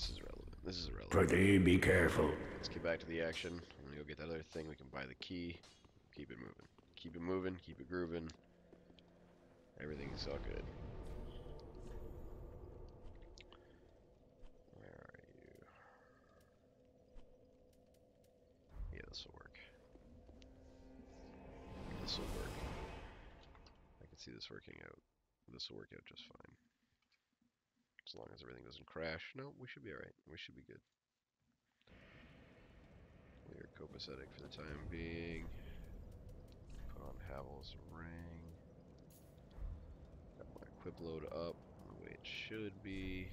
This is relevant. This is irrelevant. Prithee, be careful. Let's get back to the action. I'm gonna go get that other thing. We can buy the key. Keep it moving. Keep it moving. Keep it grooving. Everything's all good. Where are you? Yeah, this will work. This will work. I can see this working out. This will work out just fine. As long as everything doesn't crash. No, we should be alright. We should be good. We are copacetic for the time being. Put on Havel's ring. Got my equip load up the way it should be.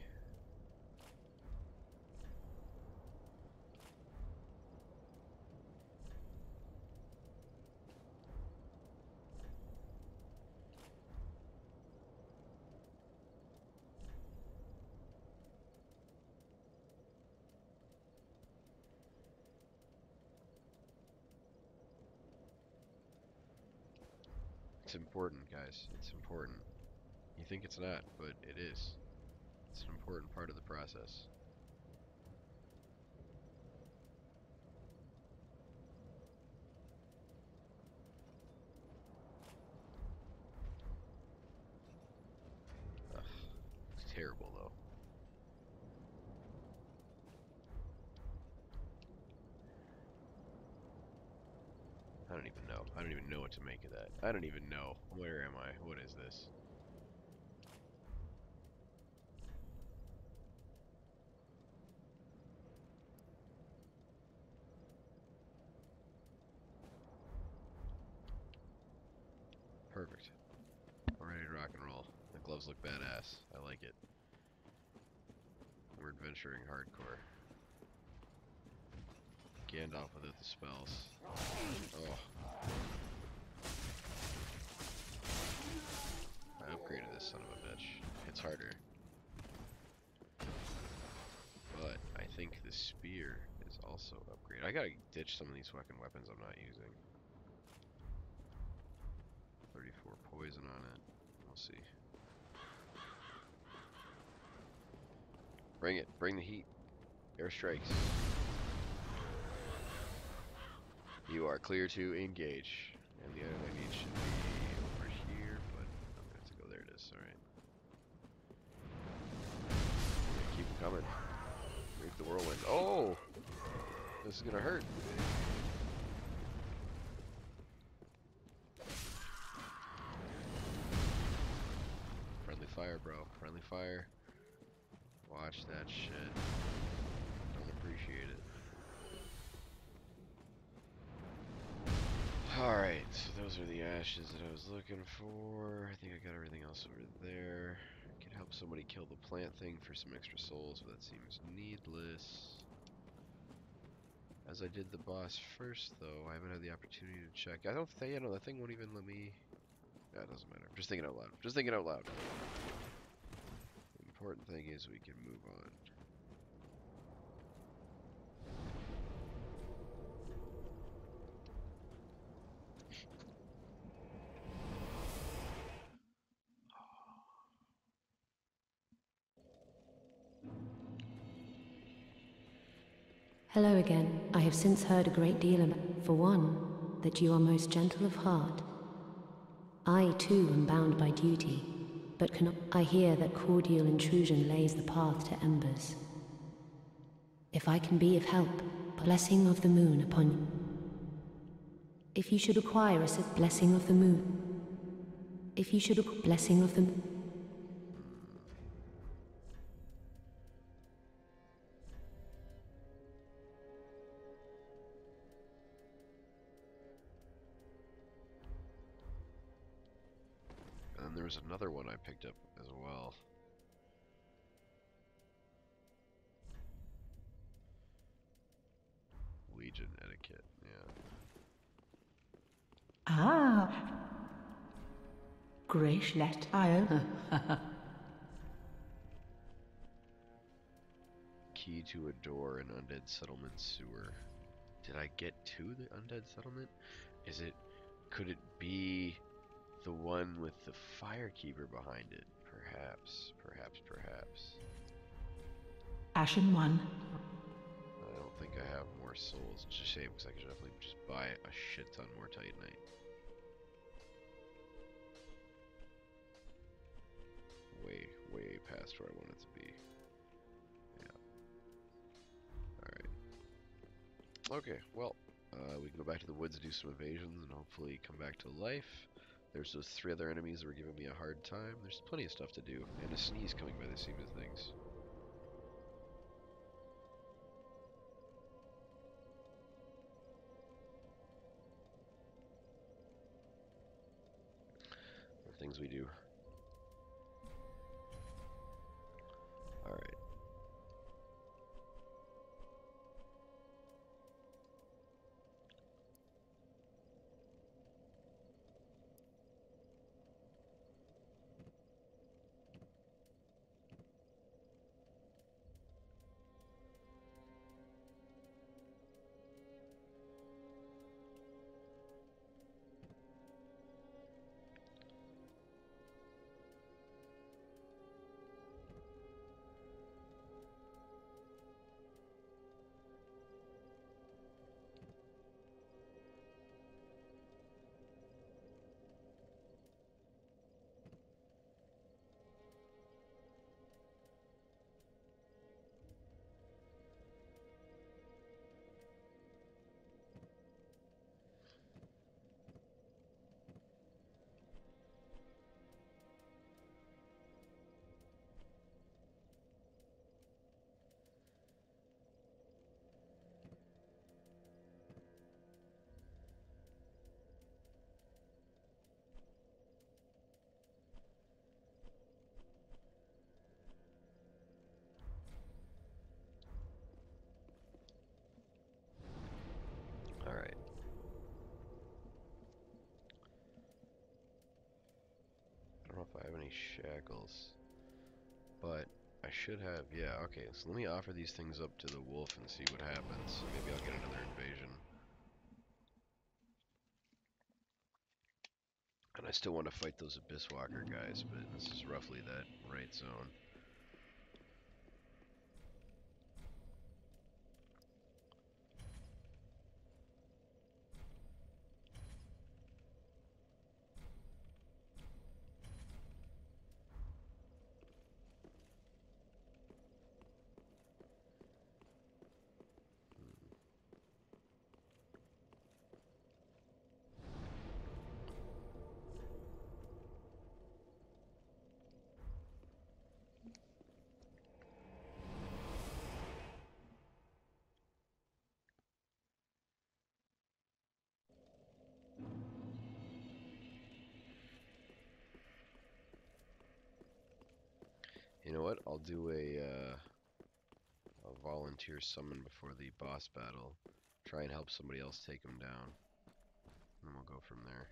Important, guys. It's important. You think it's not, but it is. It's an important part of the process. Ugh, it's terrible though. I don't even know. I don't even know what to make of that. I don't even know. Where am I? What is this? Perfect. I'm ready to rock and roll. The gloves look badass. I like it. We're adventuring hardcore. Gandalf without the spells. Oh. I upgraded this son of a bitch. It's harder. But I think the spear is also upgraded. I gotta ditch some of these fucking weapons I'm not using. 34 poison on it. We'll see. Bring it. Bring the heat. Air You are clear to engage. And the I need should be over here, but I'm gonna have to go there it is, alright. Keep 'em coming. Reap the whirlwind. Oh! This is gonna hurt. Friendly fire, bro. Friendly fire. Watch that shit. Don't appreciate it. Ashes that I was looking for. I think I got everything else over there. I could help somebody kill the plant thing for some extra souls, but that seems needless. As I did the boss first, though, I haven't had the opportunity to check. I don't think, you know, that thing won't even let me... Yeah, it doesn't matter. Just thinking out loud. Just thinking out loud. The important thing is we can move on. Hello again. I have since heard a great deal about, for one, that you are most gentle of heart. I too am bound by duty, but cannot. I hear that cordial intrusion lays the path to embers. If I can be of help, blessing of the moon upon you. If you should acquire us a blessing of the moon. If you should blessing of the moon. Was another one I picked up as well. Legion etiquette, yeah. Ah. Grashlet Isle. Key to a door in Undead Settlement sewer. Did I get to the Undead Settlement? Is it. Could it be the one with the Firekeeper behind it? Perhaps, perhaps, perhaps. Ashen 1. I don't think I have more souls. It's a shame because I could definitely just buy a shit ton more Titanite. Way, way past where I want it to be. Yeah. Alright. Okay, well, uh, we can go back to the woods and do some evasions and hopefully come back to life. There's those three other enemies that were giving me a hard time. There's plenty of stuff to do. And a sneeze coming by the seam of things. The things we do. Any shackles. But I should have, yeah, okay. So let me offer these things up to the wolf and see what happens. Maybe I'll get another invasion. And I still want to fight those Abyss Walker guys, but this is roughly that right zone. You know what? I'll do a, uh, a volunteer summon before the boss battle. Try and help somebody else take him down. And then we'll go from there.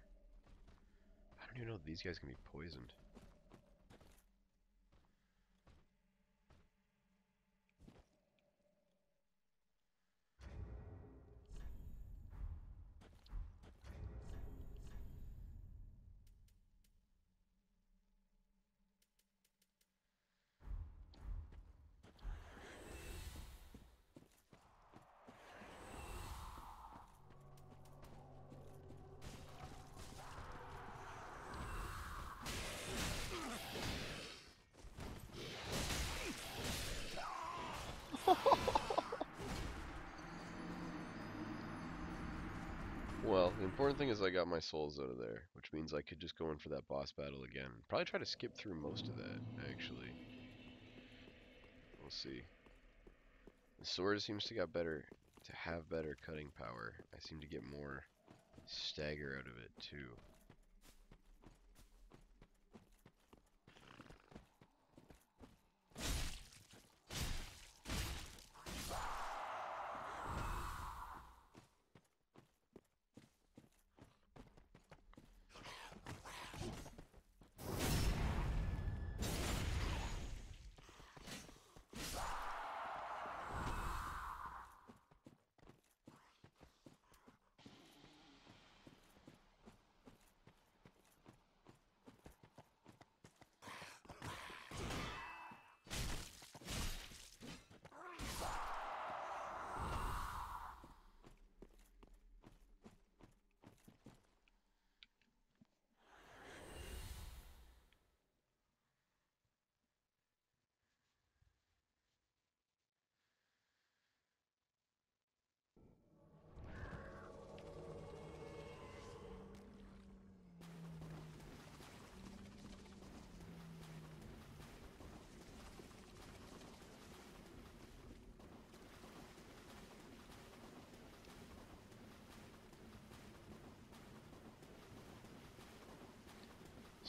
I don't even know if these guys can be poisoned. Well, the important thing is I got my souls out of there, which means I could just go in for that boss battle again. Probably try to skip through most of that, actually. We'll see. The sword seems to got better, to have better cutting power. I seem to get more stagger out of it, too.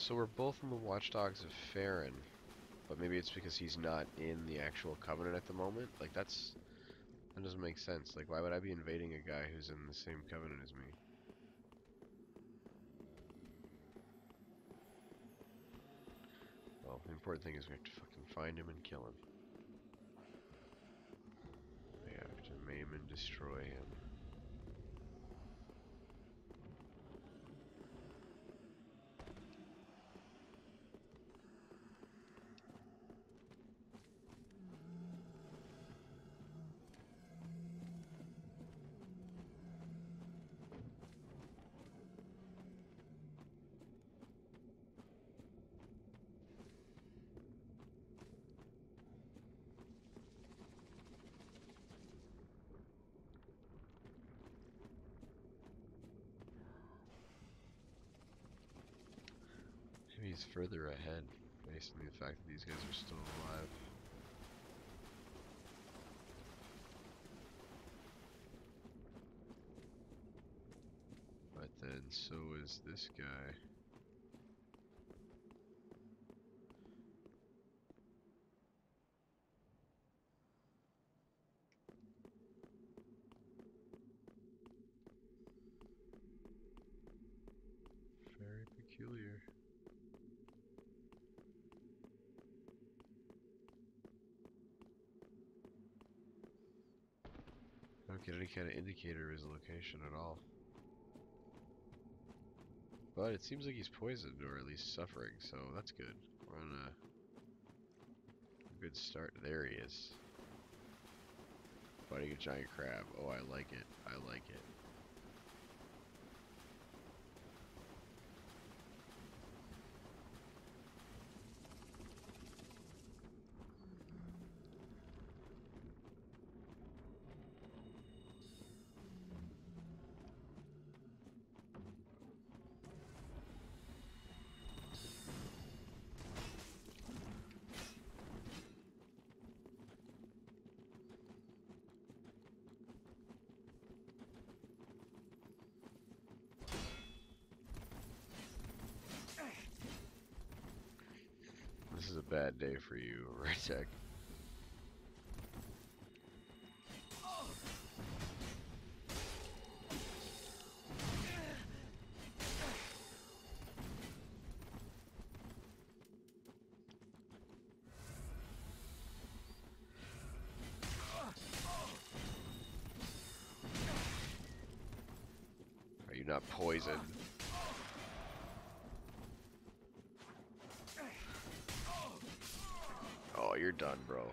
So we're both in the Watchdogs of Farron, but maybe it's because he's not in the actual Covenant at the moment. Like that's that doesn't make sense. Like why would I be invading a guy who's in the same Covenant as me? Well, the important thing is we have to fucking find him and kill him. We have to maim and destroy him. Maybe he's further ahead, based on the fact that these guys are still alive. But then so is this guy. Get any kind of indicator of his location at all. But it seems like he's poisoned, or at least suffering, so that's good. We're on a good start. There he is. Fighting a giant crab. Oh, I like it. I like it. Bad day for you, Ritek. Are you not poisoned? Oh, you're done, bro.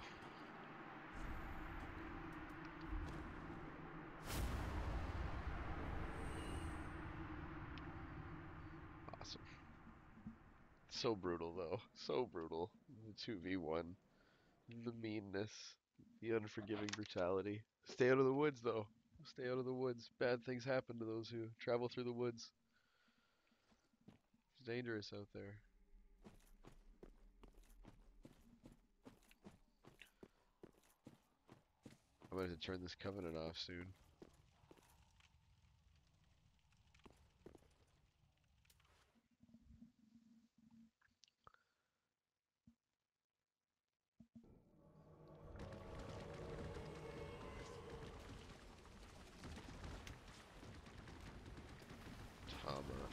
Awesome. So brutal, though. So brutal. The 2v1. The meanness. The unforgiving brutality. Stay out of the woods, though. Stay out of the woods. Bad things happen to those who travel through the woods. It's dangerous out there. I'm gonna have to turn this covenant off soon. Tama.